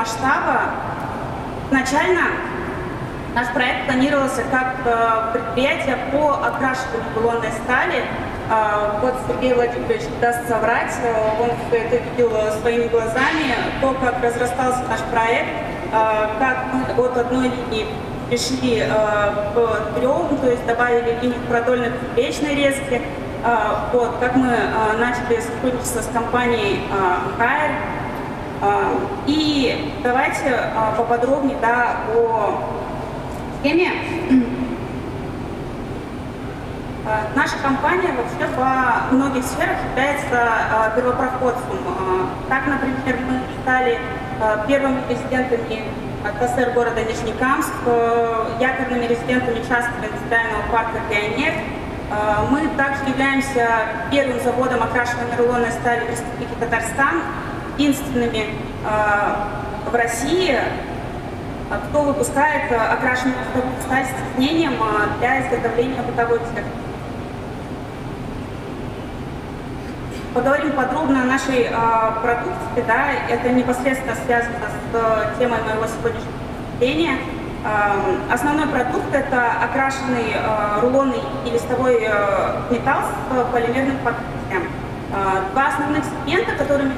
масштаба. Изначально наш проект планировался как э, предприятие по окрашиванию баллонной стали. Э, вот Сергей Владимирович даст соврать, э, он это видел своими глазами, то, как разрастался наш проект, как мы от одной линии пришли к трем, то есть добавили линию продольной плечной резки, вот, как мы начали сотрудничество с компанией Хайр, и давайте поподробнее да, о схеме. Наша компания вообще во многих сферах является первопроходцем. Так, например, мы стали первыми резидентами ТСР города Нижнекамск, якорными резидентами частного индустриального парка «Пионер», мы также являемся первым заводом окрашивания рулонной стали в Республике Татарстан, единственными в России, кто выпускает окрашенную сталь с тиснением для изготовления бытовой техники. Поговорим подробно о нашей продукции. Да, это непосредственно связано с э, темой моего сегодняшнего выступления. Основной продукт – это окрашенный рулонный и листовой э, металл с полимерным покрытием. Э, два основных сегмента, которыми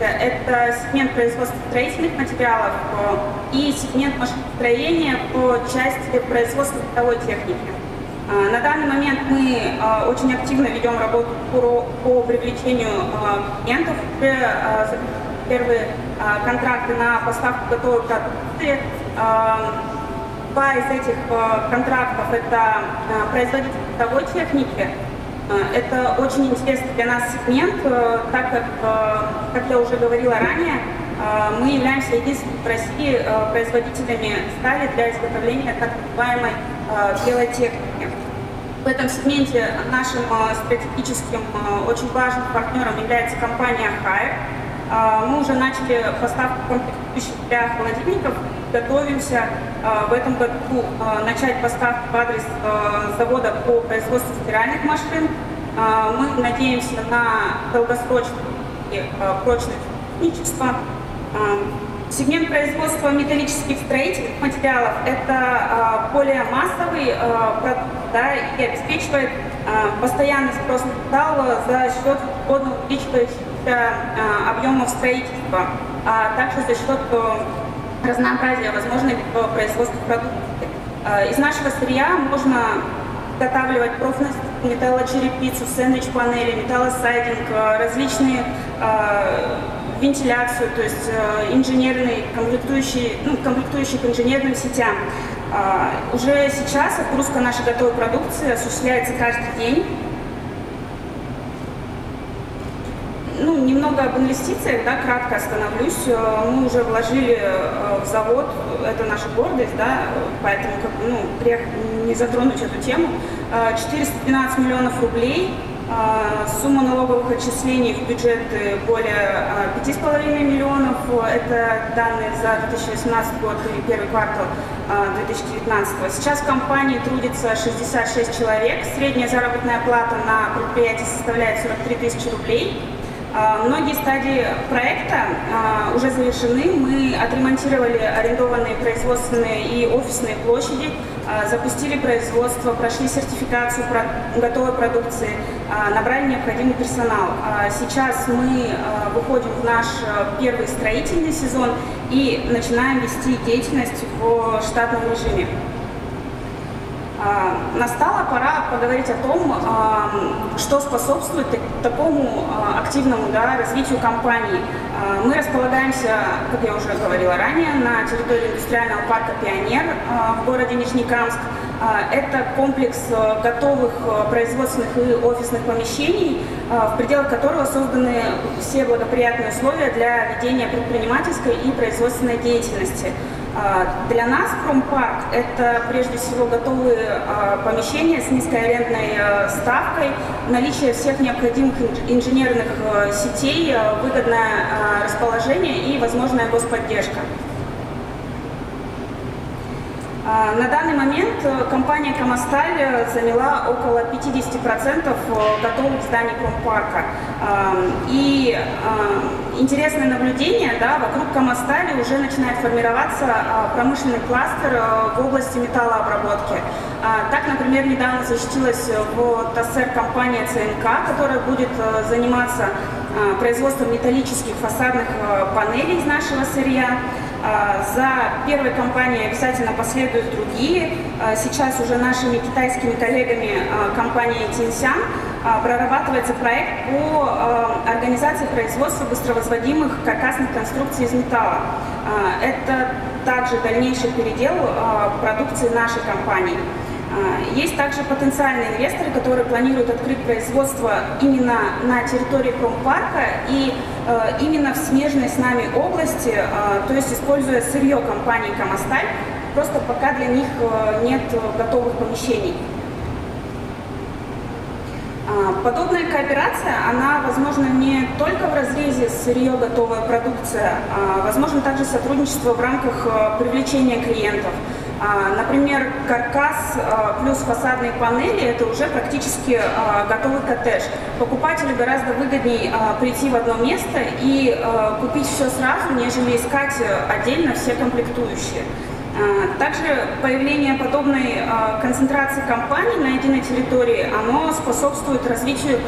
это сегмент производства строительных материалов э, и сегмент машиностроения по части производства бытовой техники. Э, на данный момент мы э, очень активно ведем работу по, привлечению клиентов. Первые контракты на поставку готовой продукции. Два из этих контрактов – это производитель бытовой техники, Э, это очень интересный для нас сегмент, э, так как, э, как я уже говорила ранее, мы являемся единственными в России производителями стали для изготовления так называемой белой техники. В этом сегменте нашим стратегическим очень важным партнером является компания Hire. Мы уже начали поставку комплектующих для холодильников, готовимся в этом году начать поставку в адрес завода по производству стиральных машин. Мы надеемся на долгосрочное и прочное сотрудничество. Сегмент производства металлических строительных материалов – это более массовый продукт да, и обеспечивает постоянный спрос на металл за счет годно увеличивающихся объемов строительства, а также за счет разнообразия возможных производства продуктов. Э, из нашего сырья можно изготавливать профность, металлочерепицу, сэндвич-панели, металлосайдинг, э, различные э, вентиляцию, то есть э, инженерные, комплектующие, ну, комплектующие к инженерным сетям. Э, уже сейчас отгрузка нашей готовой продукции осуществляется каждый день. Ну, немного об инвестициях, да, кратко остановлюсь. Э, мы уже вложили э, в завод, это наша гордость, да, поэтому как, ну, грех не затронуть эту тему. 412 э, миллионов рублей, сумма налоговых отчислений в бюджет более 5,5 миллионов. Это данные за 2018 год и первый квартал 2019. Сейчас в компании трудится 66 человек. Средняя заработная плата на предприятии составляет 43 тысячи рублей. А, многие стадии проекта а, уже завершены. Мы отремонтировали арендованные производственные и офисные площади, а, запустили производство, прошли сертификацию готовой продукции, набрали необходимый персонал. Сейчас мы выходим в наш первый строительный сезон и начинаем вести деятельность в штатном режиме. А, настала пора поговорить о том, а, что способствует такому а, активному да, развитию компании. Мы располагаемся, как я уже говорила ранее, на территории индустриального парка «Пионер» в городе Нижнекамск. Это комплекс готовых производственных и офисных помещений, в пределах которого созданы все благоприятные условия для ведения предпринимательской и производственной деятельности. А, для нас промпарк – это прежде всего готовые а, помещения с низкой арендной а, ставкой, наличие всех необходимых инженерных сетей, выгодное расположение и возможная господдержка. А, на данный момент э, компания «Камасталь» заняла около 50% э, готовых зданий промпарка. А, и а, интересное наблюдение, да, вокруг «Камастали» уже начинает формироваться промышленный кластер э, в области металлообработки. Так, например, недавно защитилась в ТАССЕР компания ЦНК, которая будет заниматься производством металлических фасадных панелей из нашего сырья. А, за первой компанией обязательно последуют другие. А, сейчас уже нашими китайскими коллегами а, компании Тинсян прорабатывается проект по организации производства быстровозводимых каркасных конструкций из металла. Это также дальнейший передел продукции нашей компании. Есть также потенциальные инвесторы, которые планируют открыть производство именно на территории промпарка и именно в смежной с нами области, э, то есть используя сырье компании «Камасталь», просто пока для них э, нет готовых помещений. Подобная кооперация, она возможна не только в разрезе сырье готовая продукция, а возможно также сотрудничество в рамках привлечения клиентов – а, например, каркас а, плюс фасадные панели – это уже практически а, готовый коттедж. Покупателю гораздо выгоднее прийти в одно место и купить все сразу, нежели искать отдельно все комплектующие. Также появление подобной концентрации компаний на единой территории, оно способствует развитию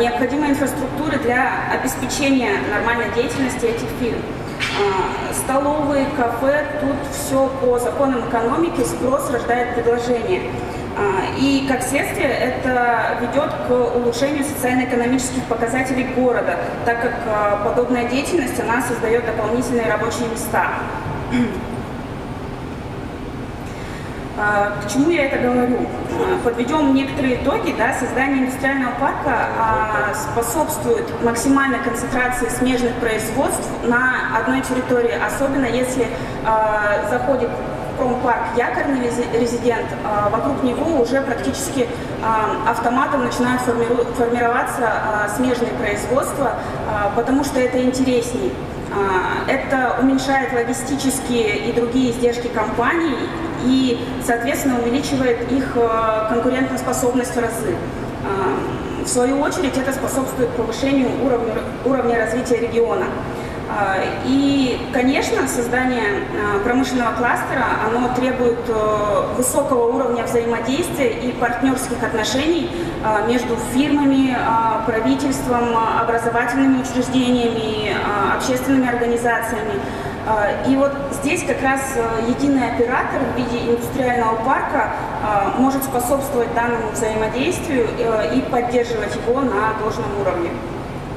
необходимой инфраструктуры для обеспечения нормальной деятельности этих фирм. А, столовые, кафе, тут все по законам экономики, спрос рождает предложение. А, и, как следствие, это ведет к улучшению социально-экономических показателей города, так как а, подобная деятельность, она создает дополнительные рабочие места. К чему я это говорю? Подведем некоторые итоги. Да, создание индустриального парка способствует максимальной концентрации смежных производств на одной территории, особенно если заходит промпарк якорный резидент, вокруг него уже практически автоматом начинают формироваться смежные производства, потому что это интересней. Это уменьшает логистические и другие издержки компаний и, соответственно, увеличивает их э, конкурентоспособность в разы. В свою очередь это способствует повышению уровня, уровня развития региона. А, и, конечно, создание а, промышленного кластера, оно требует э, высокого уровня взаимодействия и партнерских отношений а, между фирмами, правительством, образовательными учреждениями, общественными организациями. И вот здесь как раз э, единый оператор в виде индустриального парка может способствовать данному взаимодействию э, и поддерживать его на должном уровне.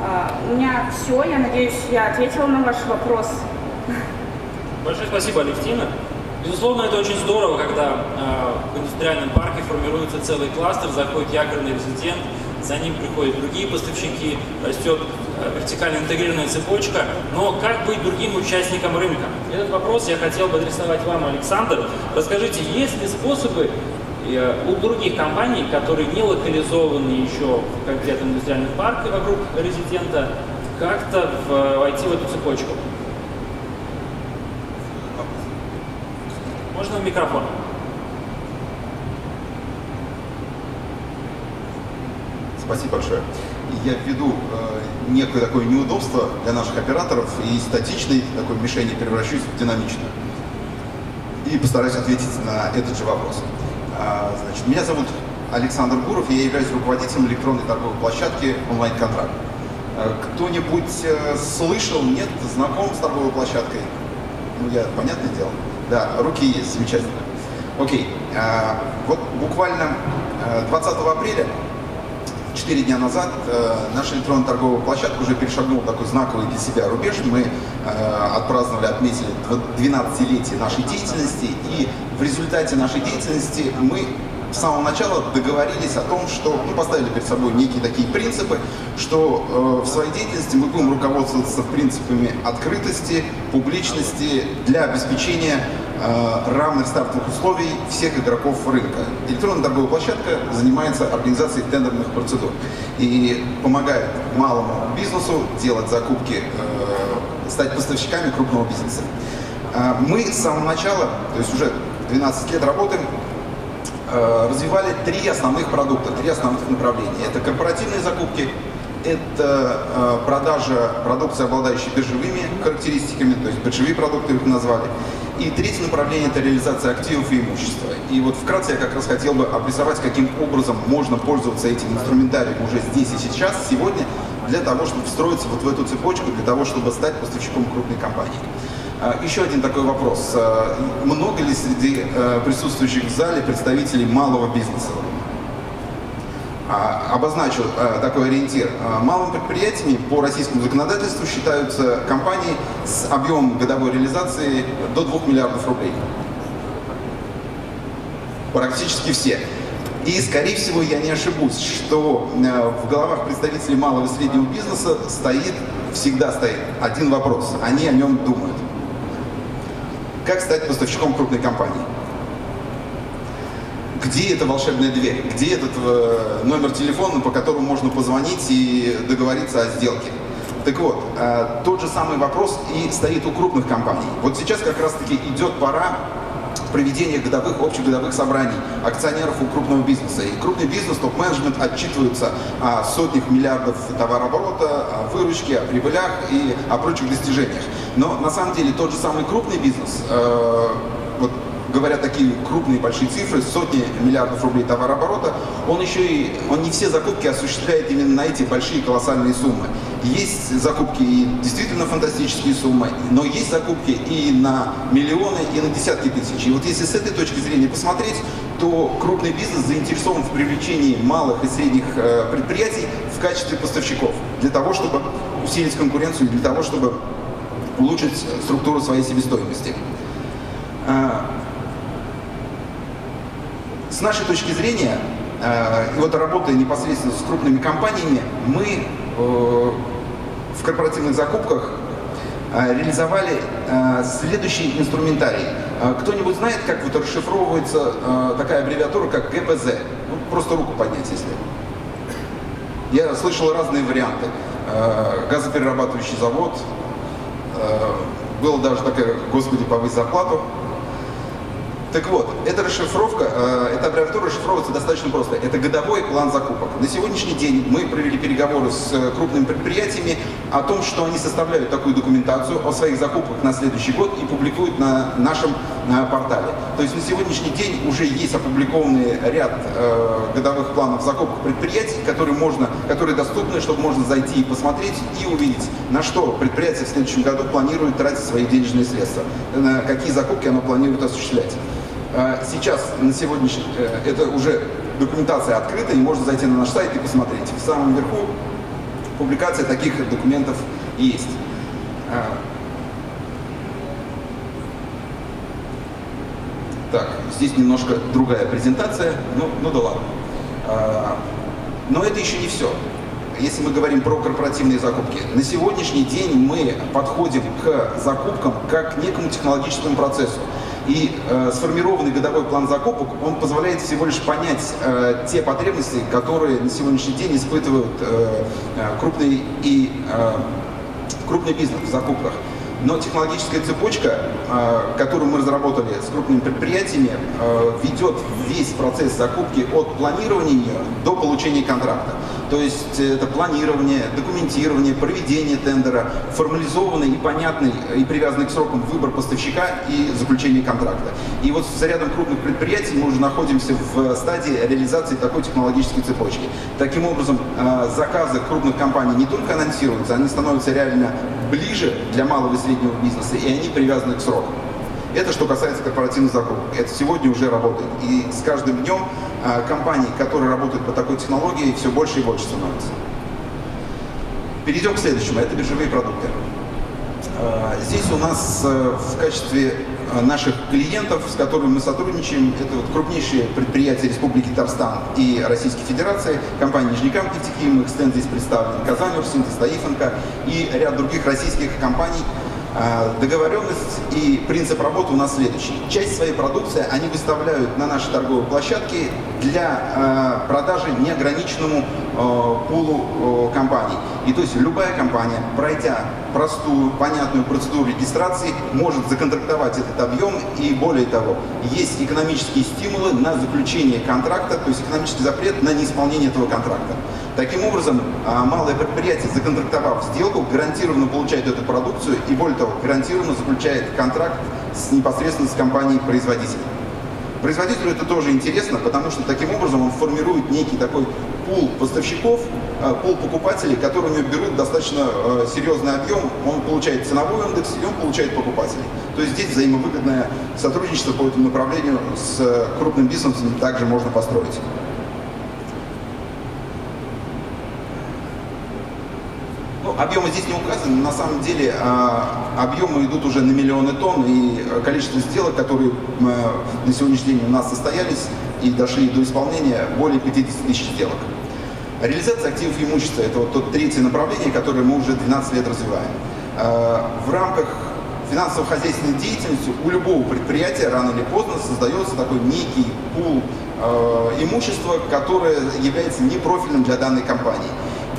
А, у меня все. Я надеюсь, я ответила на ваш вопрос. Большое спасибо, Алевтина. Безусловно, это очень здорово, когда э, в индустриальном парке формируется целый кластер, заходит якорный резидент, за ним приходят другие поставщики, растет вертикально интегрированная цепочка. Но как быть другим участникам рынка? Этот вопрос я хотел бы адресовать вам, Александр. Расскажите, есть ли способы Э, у других компаний, которые не локализованы еще в конкретном индустриальном парке вокруг резидента, как-то войти в эту цепочку. Можно в микрофон? Спасибо большое. Я введу э, некое такое неудобство для наших операторов и статичной такой мишени превращусь в динамичную. И постараюсь ответить на этот же вопрос. А, значит, меня зовут Александр Гуров, я являюсь руководителем электронной торговой площадки «Онлайн-контракт». А, кто-нибудь э, слышал, нет, знаком с торговой площадкой? Ну, я, понятное дело. Да, руки есть, замечательно. Окей, а, вот буквально 20 э, апреля, 4 дня назад, э, наша электронная торговая площадка уже перешагнула такой знаковый для себя рубеж. Мы отпраздновали, отметили 12-летие нашей деятельности, и в результате нашей деятельности мы с самого начала договорились о том, что мы поставили перед собой некие такие принципы, что э, в своей деятельности мы будем руководствоваться принципами открытости, публичности для обеспечения э, равных стартовых условий всех игроков рынка. Электронная торговая площадка занимается организацией тендерных процедур и помогает малому бизнесу делать закупки, э, стать поставщиками крупного бизнеса. Э, мы с самого начала, то есть уже 12 лет работы, э, развивали три основных продукта, три основных направления. Это корпоративные закупки, это э, продажа продукции, обладающей биржевыми характеристиками, то есть биржевые продукты их назвали. И третье направление – это реализация активов и имущества. И вот вкратце я как раз хотел бы обрисовать, каким образом можно пользоваться этим инструментарием уже здесь и сейчас, сегодня, для того, чтобы встроиться вот в эту цепочку, для того, чтобы стать поставщиком крупной компании. А, еще один такой вопрос. А, много ли среди э, присутствующих в зале представителей малого бизнеса? А, обозначу э, такой ориентир. Малыми предприятиями по российскому законодательству считаются компании с объемом годовой реализации до 2 миллиардов рублей. Практически все. И, скорее всего, я не ошибусь, что в головах представителей малого и среднего бизнеса стоит, всегда стоит один вопрос. Они о нем думают. Как стать поставщиком крупной компании? Где эта волшебная дверь? Где этот э, номер телефона, по которому можно позвонить и договориться о сделке? Так вот, э, тот же самый вопрос и стоит у крупных компаний. Вот сейчас как раз-таки идет пора проведения годовых, общегодовых собраний акционеров у крупного бизнеса. И крупный бизнес, топ-менеджмент отчитываются о сотнях миллиардов товарооборота, о выручке, о прибылях и о прочих достижениях. Но на самом деле тот же самый крупный бизнес, э, говоря такие крупные большие цифры, сотни миллиардов рублей товарооборота, он еще и, он не все закупки осуществляет именно на эти большие колоссальные суммы. Есть закупки и действительно фантастические суммы, но есть закупки и на миллионы, и на десятки тысяч. И вот если с этой точки зрения посмотреть, то крупный бизнес заинтересован в привлечении малых и средних э, предприятий в качестве поставщиков, для того, чтобы усилить конкуренцию, для того, чтобы улучшить структуру своей себестоимости. С нашей точки зрения, э, и вот работая непосредственно с крупными компаниями, мы э, в корпоративных закупках э, реализовали следующий инструментарий. Кто-нибудь знает, как вот расшифровывается такая аббревиатура, как ГПЗ? Ну, просто руку поднять, если. Я слышал разные варианты. Газоперерабатывающий завод, было даже такое, господи, повысь зарплату. Так вот, эта расшифровка, э, эта аббревиатура расшифровывается достаточно просто. Это годовой план закупок. На сегодняшний день мы провели переговоры с э, крупными предприятиями о том, что они составляют такую документацию о своих закупках на следующий год и публикуют на нашем на портале. То есть на сегодняшний день уже есть опубликованный ряд э, годовых планов закупок предприятий, которые, можно, которые доступны, чтобы можно зайти и посмотреть и увидеть, на что предприятие в следующем году планирует тратить свои денежные средства, на какие закупки оно планирует осуществлять. А, сейчас, на сегодняшний, э, это уже документация открыта, и можно зайти на наш сайт и посмотреть. В самом верху публикация таких документов есть. А, так, здесь немножко другая презентация, ну, ну да ладно. А, но это еще не все. Если мы говорим про корпоративные закупки, на сегодняшний день мы подходим к закупкам как к некому технологическому процессу. И э, сформированный годовой план закупок, он позволяет всего лишь понять э, те потребности, которые на сегодняшний день испытывают э, э крупный, и, э, крупный бизнес в закупках. Но технологическая цепочка, э, которую мы разработали с крупными предприятиями, э, ведет весь процесс закупки от планирования до получения контракта. То есть это планирование, документирование, проведение тендера, формализованный и понятный и привязанный к срокам выбор поставщика и заключение контракта. И вот с рядом крупных предприятий мы уже находимся в стадии реализации такой технологической цепочки. Таким образом, э, заказы крупных компаний не только анонсируются, они становятся реально ближе для малого и среднего бизнеса, и они привязаны к срокам. Это что касается корпоративных закупок. Это сегодня уже работает. И с каждым днем компаний, которые работают по такой технологии, все больше и больше становится. Перейдем к следующему. Это биржевые продукты. А, здесь у нас э, в качестве э, наших клиентов, с которыми мы сотрудничаем, это вот крупнейшие предприятия Республики Татарстан и Российской Федерации, компания Нижнекамп нефтехим, их стенд здесь представлен, Казань, Урсинтез, Таифенко и ряд других российских компаний, договоренность и принцип работы у нас следующий. Часть своей продукции они выставляют на наши торговые площадки для а, продажи неограниченному пулу компаний. И то есть любая компания, пройдя простую, понятную процедуру регистрации, может законтрактовать этот объем и более того, есть экономические стимулы на заключение контракта, то есть экономический запрет на неисполнение этого контракта. Таким образом, а, малое предприятие, законтрактовав сделку, гарантированно получает эту продукцию и, более того, гарантированно заключает контракт с, непосредственно с компанией-производителем. Производителю это тоже интересно, потому что таким образом он формирует некий такой пул поставщиков, а, пул покупателей, которые у него берут достаточно а, серьезный объем, он получает ценовой индекс и он получает покупателей. То есть здесь взаимовыгодное сотрудничество по этому направлению с крупным бизнесом также можно построить. Объемы здесь не указаны, но на самом деле а, объемы идут уже на миллионы тонн, и количество сделок, которые на сегодняшний день у нас состоялись и дошли до исполнения, более 50 тысяч сделок. Реализация активов и имущества – это вот то третье направление, которое мы уже 12 лет развиваем. А, в рамках финансово-хозяйственной деятельности у любого предприятия рано или поздно создается такой некий пул а, имущества, которое является непрофильным для данной компании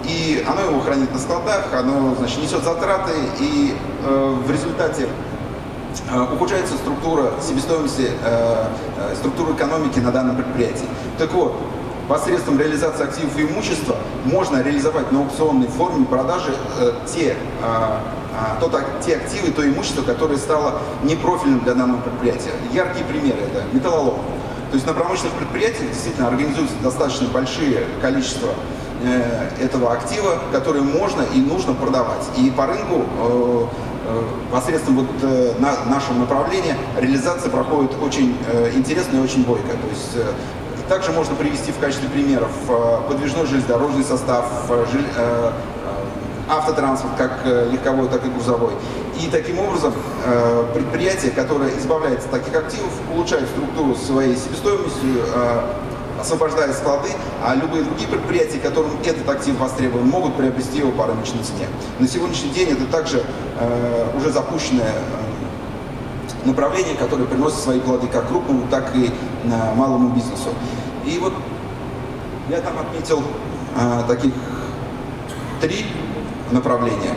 и оно его хранит на складах, оно значит, несет затраты, и э, в результате э, ухудшается структура себестоимости, э, э, структура экономики на данном предприятии. Так вот, посредством реализации активов и имущества можно реализовать на аукционной форме продажи э, те, э, то, так, те активы, то имущество, которое стало непрофильным для данного предприятия. Яркие примеры – это металлолом. То есть на промышленных предприятиях действительно организуются достаточно большие количества Э, этого актива, который можно и нужно продавать. И по рынку э, э, посредством вот на, нашего направления реализация проходит очень интересно и очень бойко. То есть также можно привести в качестве примеров подвижной железнодорожный состав, автотранспорт, как легковой, так и грузовой. И таким образом предприятие, которое избавляется от таких активов, улучшает структуру своей себестоимости, освобождая склады, а любые другие предприятия, которым этот актив востребован, могут приобрести его по рыночной цене. На сегодняшний день это также э, уже запущенное э, направление, которое приносит свои плоды как крупному, так и э, малому бизнесу. И вот я там отметил э, таких три направления,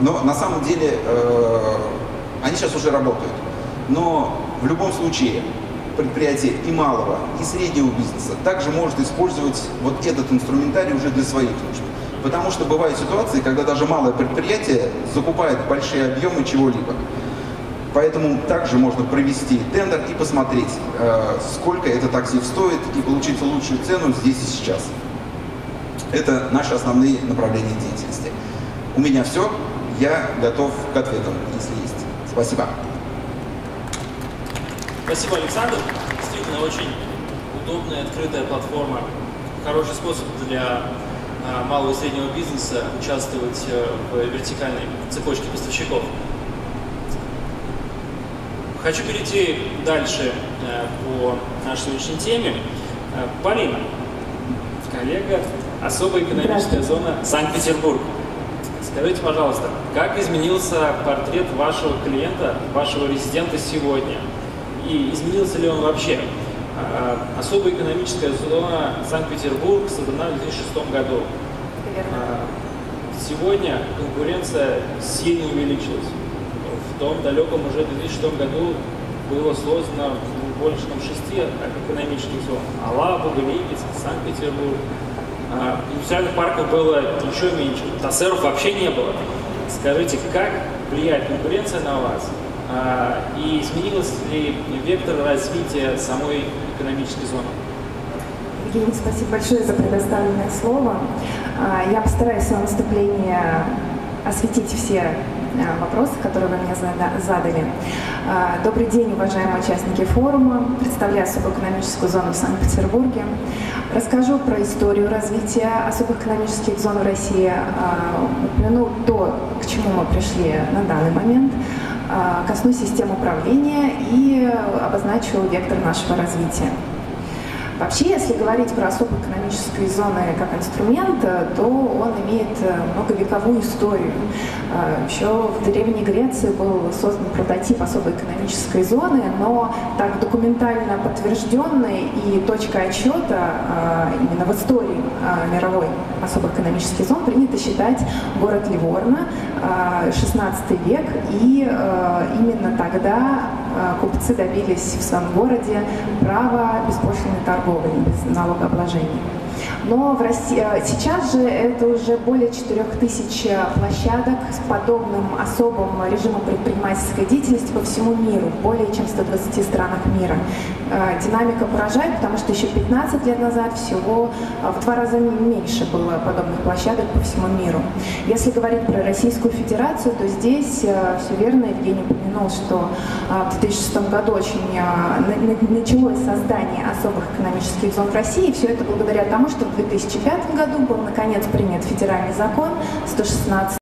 но на самом деле э, они сейчас уже работают. Но в любом случае предприятия и малого, и среднего бизнеса также может использовать вот этот инструментарий уже для своих нужд. Потому что бывают ситуации, когда даже малое предприятие закупает большие объемы чего-либо. Поэтому также можно провести тендер и посмотреть, э, сколько этот актив стоит и получить лучшую цену здесь и сейчас. Это наши основные направления деятельности. У меня все. Я готов к ответам, если есть. Спасибо. Спасибо, Александр. Действительно, очень удобная, открытая платформа. Хороший способ для а, малого и среднего бизнеса участвовать э, в вертикальной цепочке поставщиков. Хочу перейти дальше э, по нашей сегодняшней теме. Э, Полина, коллега, особая экономическая зона Санкт-Петербург. Скажите, пожалуйста, как изменился портрет вашего клиента, вашего резидента сегодня? И изменился ли он вообще. А, особая экономическая зона Санкт-Петербург создана в 2006 году. А, сегодня конкуренция сильно увеличилась. В том далеком уже 2006 году было создано больше чем шести экономических зон. Алаба, Галиец, Санкт-Петербург. А, индустриальных парков было еще меньше. Тассеров вообще не было. Скажите, как влияет конкуренция на вас? А, и изменился ли вектор развития самой экономической зоны? Евгений, спасибо большое за предоставленное слово. А, я постараюсь в своем выступлении осветить все а, вопросы, которые вы мне задали. Добрый день, уважаемые участники форума. Представляю особую экономическую зону в Санкт-Петербурге. Расскажу про историю развития особых экономических зон в России. Упомяну то, к чему мы пришли на данный момент – коснусь систем управления и обозначу вектор нашего развития. Вообще, если говорить про особые экономические зоны как инструмент, то он имеет многовековую историю. Еще в Древней Греции был создан прототип особой экономической зоны, но так документально подтвержденной и точка отчета именно в истории мировой особых экономических зон принято считать город Ливорно, 16 век, и именно тогда купцы добились в своем городе права беспошлиной торговли, без налогообложения. Но в России, э, сейчас же это уже более 4000 площадок с подобным особым режимом предпринимательской деятельности по всему миру, более чем в 120 странах мира. Э, динамика поражает, потому что еще 15 лет назад всего э, в два раза меньше было подобных площадок по всему миру. Если говорить про Российскую Федерацию, то здесь все верно, Евгений упомянул, что в 2006 году очень началось создание особых экономических зон в России, и все это благодаря тому, что в 2005 году был наконец принят федеральный закон 116